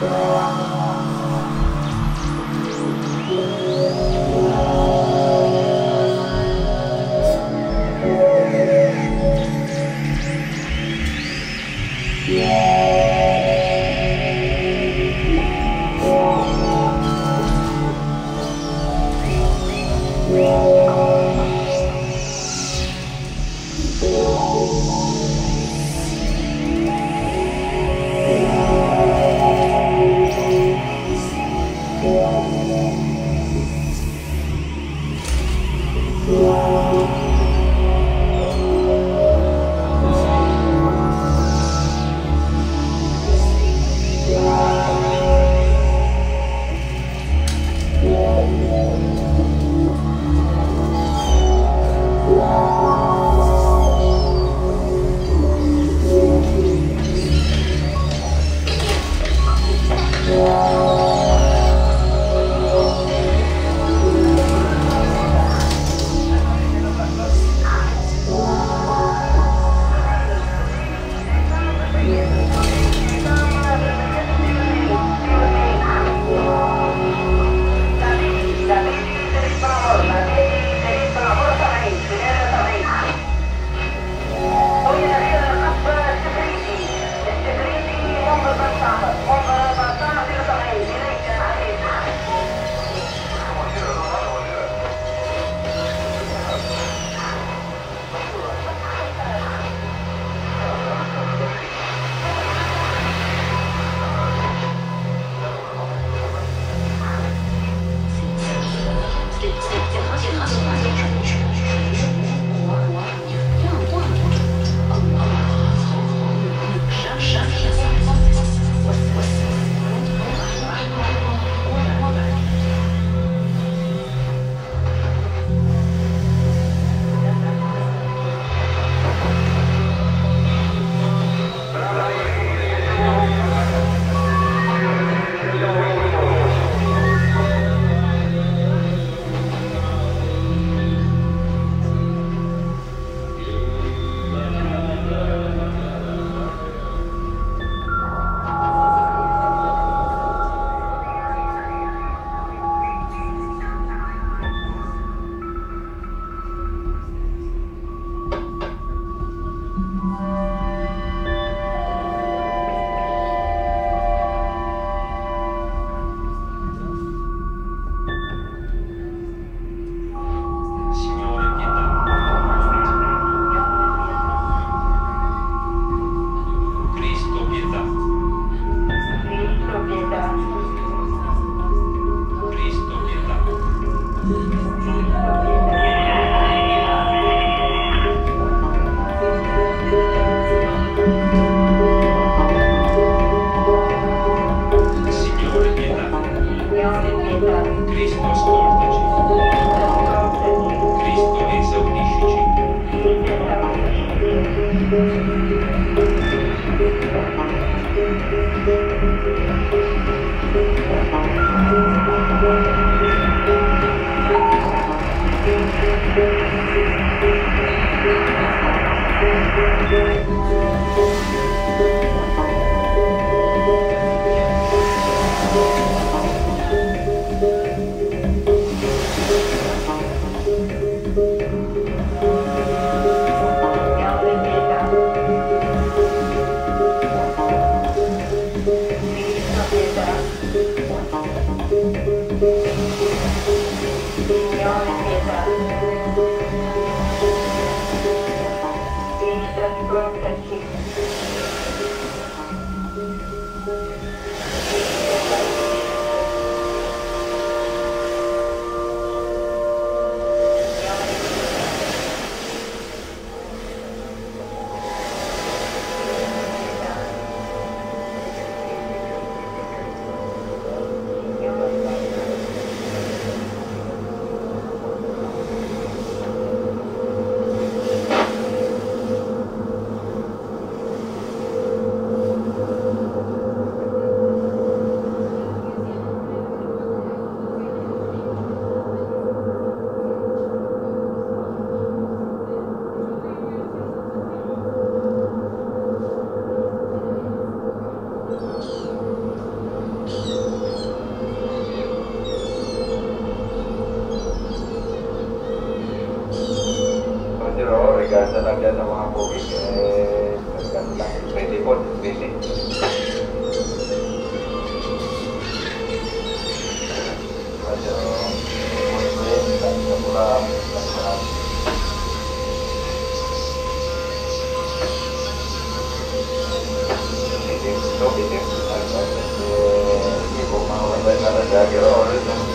Música Cristo Po mawala na na siya. Pero, ito. Border.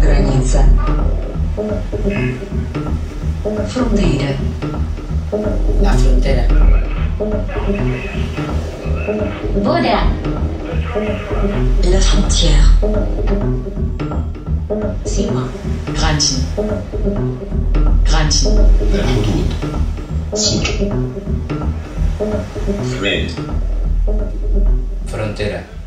Granica. Fronteira. La frontera. Bora. La frontière. Cima. Granici. Granici. La Frontera.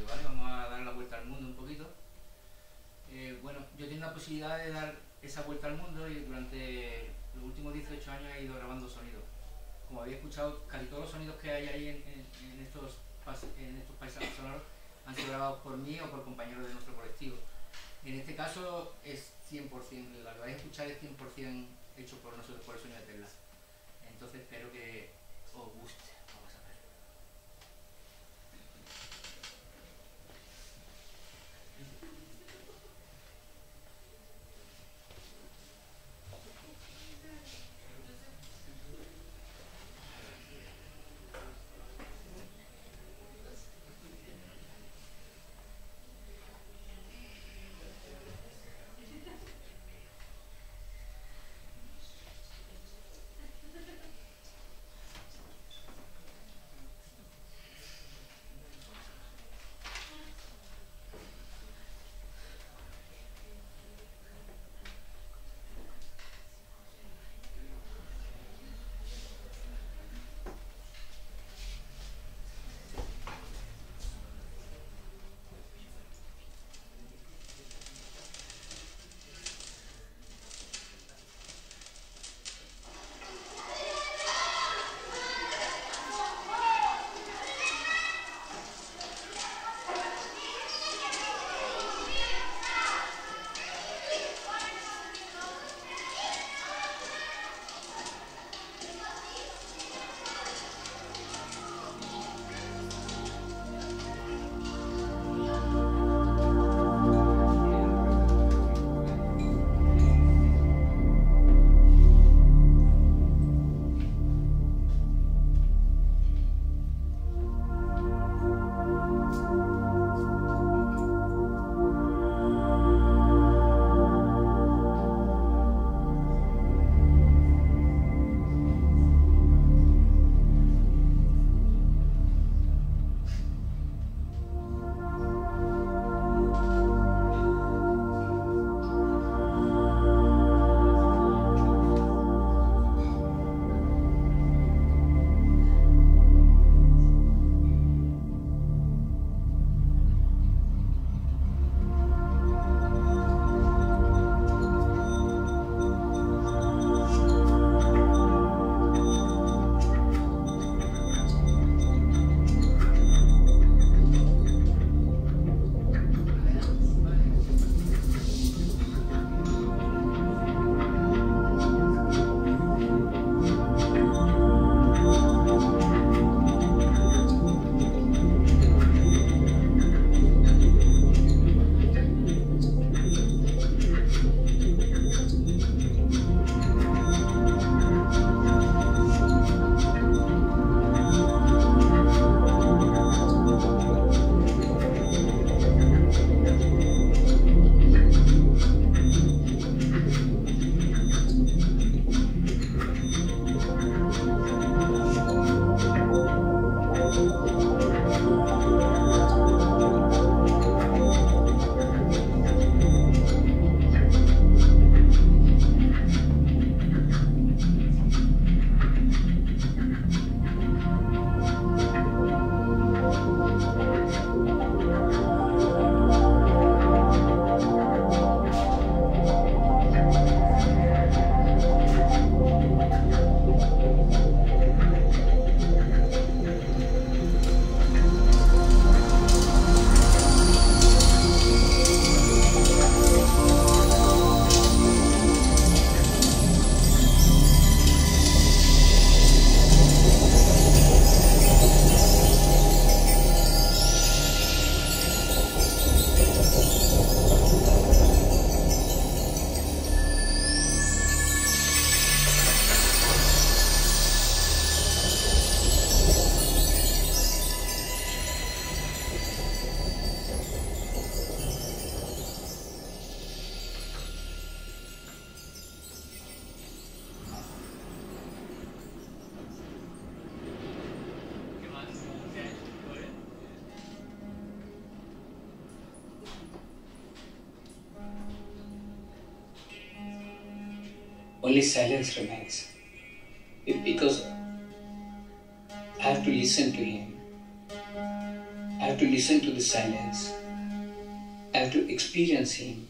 ¿Vale? Vamos a dar la vuelta al mundo un poquito. Eh, bueno, yo tengo la posibilidad de dar esa vuelta al mundo y durante los últimos 18 años he ido grabando sonidos. Como habéis escuchado, casi todos los sonidos que hay ahí en, estos, en estos paisajes sonoros han sido grabados por mí o por compañeros de nuestro colectivo. En este caso es 100%, lo que vais a escuchar es 100% hecho por nosotros, por el sueño de Tesla. Entonces espero que silence remains. Because I have to listen to him. I have to listen to the silence. I have to experience him.